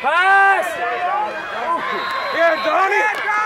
Pass! Here, Donnie!